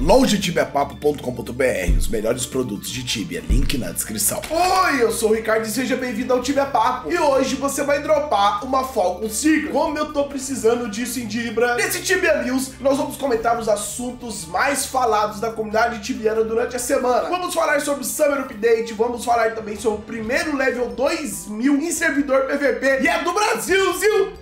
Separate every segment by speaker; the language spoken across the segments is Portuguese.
Speaker 1: longetibiapapo.com.br, os melhores produtos de Tibia, link na descrição. Oi, eu sou o Ricardo e seja bem-vindo ao Tibia Papo. E hoje você vai dropar uma Falcon Seeker. Como eu tô precisando disso em Dibra. Nesse Tibia News, nós vamos comentar os assuntos mais falados da comunidade tibiana durante a semana. Vamos falar sobre Summer Update, vamos falar também sobre o primeiro level 2000 em servidor PVP e é do Brasil, Zil!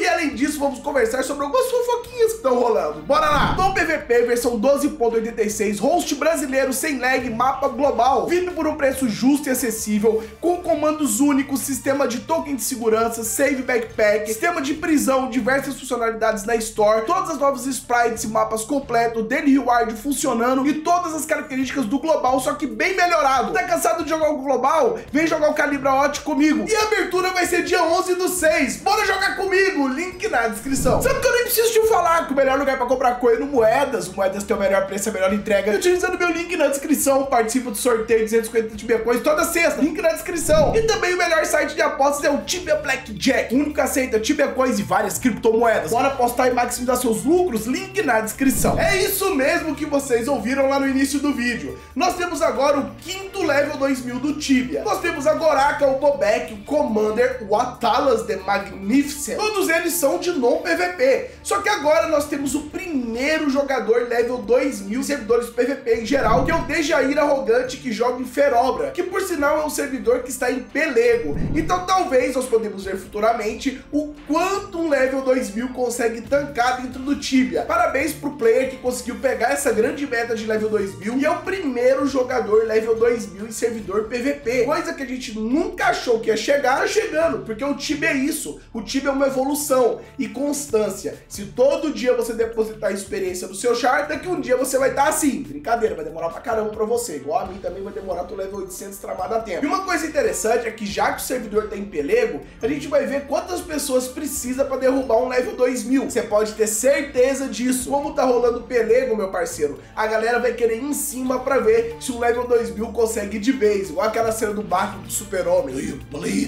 Speaker 1: E além disso, vamos conversar sobre algumas fofoquinhas estão rolando. Bora lá! No PVP, versão 12.86, host brasileiro sem lag, mapa global, vindo por um preço justo e acessível, com comandos únicos, sistema de token de segurança, save backpack, sistema de prisão, diversas funcionalidades na Store, todas as novas sprites e mapas completos, daily reward funcionando e todas as características do global, só que bem melhorado. Tá cansado de jogar o global? Vem jogar o Calibra Hot comigo. E a abertura vai ser dia 11 do 6. Bora jogar comigo, link na descrição. Sabe que eu nem preciso te falar que o melhor lugar para comprar coisa no Moedas, o Moedas tem o melhor preço, a melhor entrega. Utilizando meu link na descrição, participa do sorteio de 250 Tibia Coins toda sexta, link na descrição. E também o melhor site de apostas é o Tibia Blackjack, o único que aceita Tibia Coins e várias criptomoedas. Bora apostar e maximizar seus lucros, link na descrição. É isso mesmo que vocês ouviram lá no início do vídeo. Nós temos agora o quinto level 2000 do Tibia. Nós temos a Goraka, o Bobek, o Commander, o Atalas The Magnificent. Todos eles são de non-PVP. Só que agora nós temos o primeiro jogador level 2000 servidores PVP em geral, que é o Dejair Arrogante que joga em Ferobra, que por sinal é um servidor que está em Pelego. Então talvez nós podemos ver futuramente o quanto level 2000 consegue tancar dentro do Tibia. Parabéns pro player que conseguiu pegar essa grande meta de level 2000 e é o primeiro jogador level 2000 em servidor PVP. Coisa que a gente nunca achou que ia chegar, chegando, porque o Tibia é isso. O Tibia é uma evolução e constância. Se todo dia você depositar experiência no seu char, daqui um dia você vai estar assim. Brincadeira, vai demorar pra caramba pra você. Igual a mim também vai demorar pro level 800 travado a tempo. E uma coisa interessante é que já que o servidor tem pelego, a gente vai ver quantas pessoas precisa derrubar um level 2000. Você pode ter certeza disso. Como tá rolando pelego, meu parceiro, a galera vai querer ir em cima para ver se o level 2000 consegue de vez. Igual aquela cena do barco do super-homem.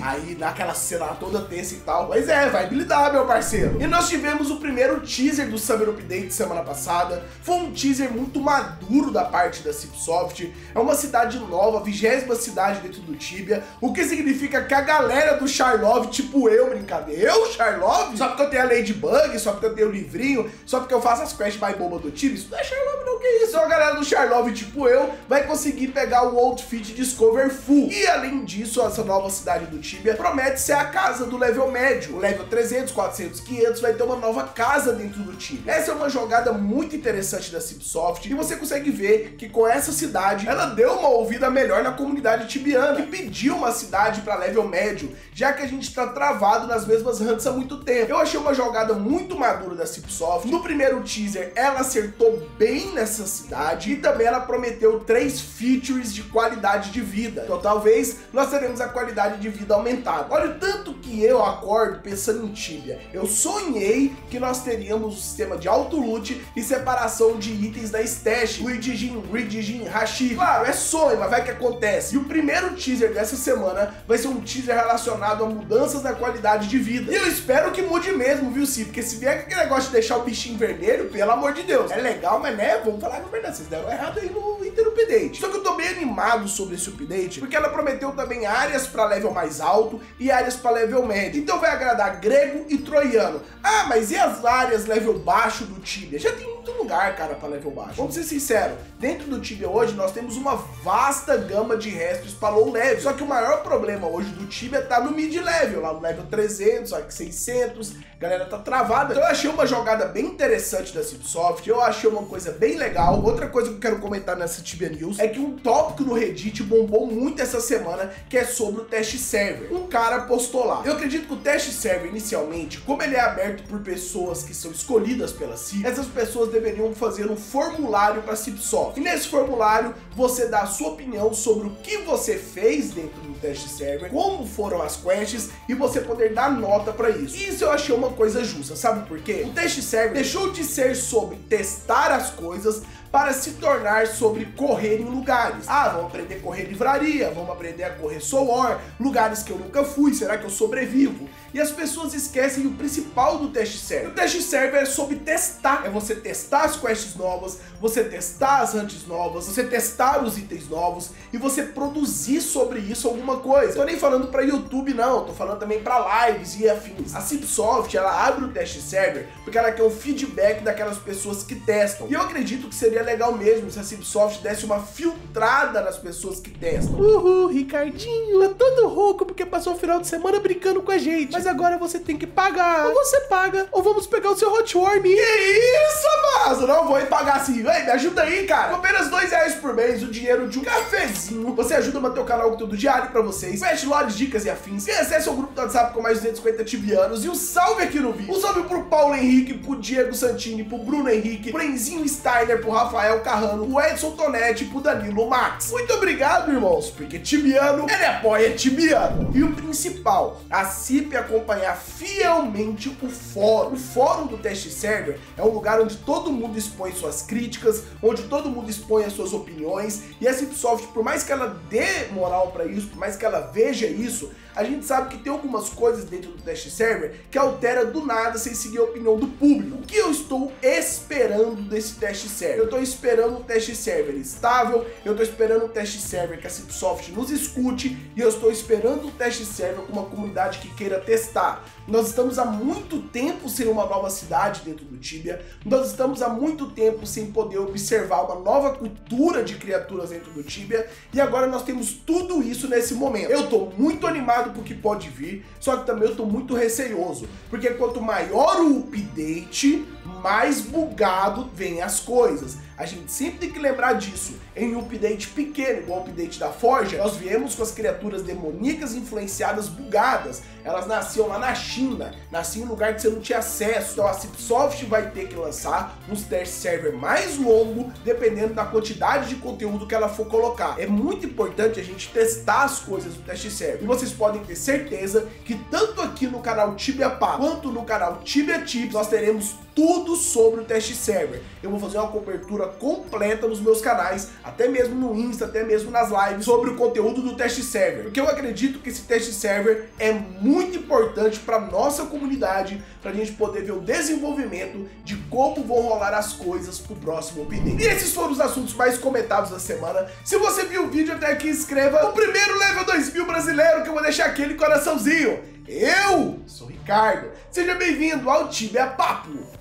Speaker 1: Aí naquela cena toda tensa e tal. Pois é, vai habilitar, meu parceiro. E nós tivemos o primeiro teaser do Summer Update semana passada. Foi um teaser muito maduro da parte da Cipsoft. É uma cidade nova, vigésima cidade dentro do Tibia, o que significa que a galera do Charlove, tipo eu, brincadeira, eu, Charlove, só porque eu tenho a Ladybug, só porque eu tenho o livrinho, só porque eu faço as quests mais bobas do Tibia, isso não é Charlove isso? A galera do Charlove, tipo eu, vai conseguir pegar o Outfit Discover Full. E além disso, essa nova cidade do Tibia promete ser a casa do level médio. O level 300, 400, 500 vai ter uma nova casa dentro do Tibia. Essa é uma jogada muito interessante da Cipsoft e você consegue ver que com essa cidade, ela deu uma ouvida melhor na comunidade tibiana, que pediu uma cidade para level médio, já que a gente está travado nas mesmas hunts há muito tempo. Eu achei uma jogada muito madura da Cipsoft. No primeiro teaser, ela acertou bem nessa cidade e também ela prometeu três features de qualidade de vida. Então talvez nós teremos a qualidade de vida aumentada. Olha o tanto que eu acordo pensando em Tibia. Eu sonhei que nós teríamos um sistema de auto loot e separação de itens da stash, Luigi Jin, Luigi Jin, Hashi. Claro, é sonho, mas vai que acontece. E o primeiro teaser dessa semana vai ser um teaser relacionado a mudanças na qualidade de vida. E eu espero que mude mesmo, viu, Sim? Porque se vier aquele negócio de deixar o bichinho vermelho, pelo amor de Deus, é legal, mas né, vamos falar a verdade, vocês deram errado aí no Inter Update. Só que eu tô bem animado sobre esse update, porque ela prometeu também áreas para level mais alto e áreas para level médio. Então vai agradar grego e troiano. Ah, mas e as áreas level baixo do Tibia? Já tem lugar, cara, para level baixo. Vamos ser sinceros, dentro do Tibia hoje nós temos uma vasta gama de restos para low level. Só que o maior problema hoje do Tibia tá no mid level, lá no level 300, aqui 600, a galera tá travada. Então eu achei uma jogada bem interessante da Cipsoft, eu achei uma coisa bem legal. Outra coisa que eu quero comentar nessa Tibia News é que um tópico no Reddit bombou muito essa semana, que é sobre o teste server. Um cara postou lá. Eu acredito que o teste server, inicialmente, como ele é aberto por pessoas que são escolhidas pela CIP, essas pessoas deveriam fazer um formulário para Cipsoft. E nesse formulário, você dá a sua opinião sobre o que você fez dentro do teste server, como foram as quests e você poder dar nota para isso. Isso eu achei uma coisa justa, sabe por quê? O teste server deixou de ser sobre testar as coisas para se tornar sobre correr em lugares. Ah, vamos aprender a correr livraria, vamos aprender a correr Soul War, lugares que eu nunca fui, será que eu sobrevivo? E as pessoas esquecem o principal do teste server. O teste server é sobre testar, é você testar as quests novas, você testar as hunts novas, você testar os itens novos e você produzir sobre isso alguma coisa. Tô nem falando para YouTube não, tô falando também para lives e afins. A Cipsoft, ela abre o teste server porque ela quer o feedback daquelas pessoas que testam. E eu acredito que seria legal mesmo se a Cipsoft desse uma filtrada nas pessoas que testam.
Speaker 2: Uhul, Ricardinho, tá todo rouco porque passou o final de semana brincando com a gente. Mas agora você tem que pagar. Ou você paga, ou vamos pegar o seu Hot Worm.
Speaker 1: Que isso, Mazo? Não vou pagar assim. Vai, me ajuda aí, cara. Com apenas dois reais por mês, o dinheiro de um cafezinho, você ajuda a manter o canal com tudo diário pra vocês. Feche lores, dicas e afins. E acesse o grupo do WhatsApp com mais de 250 tibianos. E um salve aqui no vídeo. Um salve pro Paulo Henrique, pro Diego Santini, pro Bruno Henrique, pro Enzinho Steiner, pro Rafael Carrano, pro Edson Tonetti, pro Danilo Max. Muito obrigado, irmãos, porque tibiano, ele apoia tibiano. E o principal, a CIP acompanhar fielmente o fórum. O fórum do teste server é um lugar onde todo mundo expõe suas críticas, onde todo mundo expõe as suas opiniões, e a Cipsoft, por mais que ela dê moral para isso, por mais que ela veja isso, a gente sabe que tem algumas coisas dentro do teste server que altera do nada sem seguir a opinião do público. O que eu estou esperando desse teste server? Eu estou esperando um teste server estável, eu estou esperando um teste server que a Cipsoft nos escute e eu estou esperando um teste server com uma comunidade que queira testar. Nós estamos há muito tempo sem uma nova cidade dentro do Tibia, nós estamos há muito tempo sem poder observar uma nova cultura de criaturas dentro do Tibia e agora nós temos tudo isso nesse momento. Eu estou muito animado pro que pode vir, só que também eu estou muito receioso, porque quanto maior o update, mais bugado vem as coisas. A gente sempre tem que lembrar disso. Em um update pequeno, igual o update da Forja, nós viemos com as criaturas demoníacas influenciadas bugadas. Elas nasciam lá na China, nasciam em um lugar que você não tinha acesso. Então a Cipsoft vai ter que lançar uns testes server mais longo, dependendo da quantidade de conteúdo que ela for colocar. É muito importante a gente testar as coisas do teste server. E vocês podem ter certeza que tanto aqui no canal Tibia Pá, quanto no canal Tibia Tips, nós teremos tudo sobre o teste server. Eu vou fazer uma cobertura completa nos meus canais, até mesmo no Insta, até mesmo nas lives, sobre o conteúdo do teste server. Porque eu acredito que esse teste server é muito importante para nossa comunidade, para a gente poder ver o desenvolvimento de como vão rolar as coisas pro próximo update. E esses foram os assuntos mais comentados da semana. Se você viu o vídeo até aqui, inscreva o primeiro level 2000 brasileiro, que eu vou deixar aquele coraçãozinho. Eu sou Ricardo, seja bem-vindo ao Tibia Papo.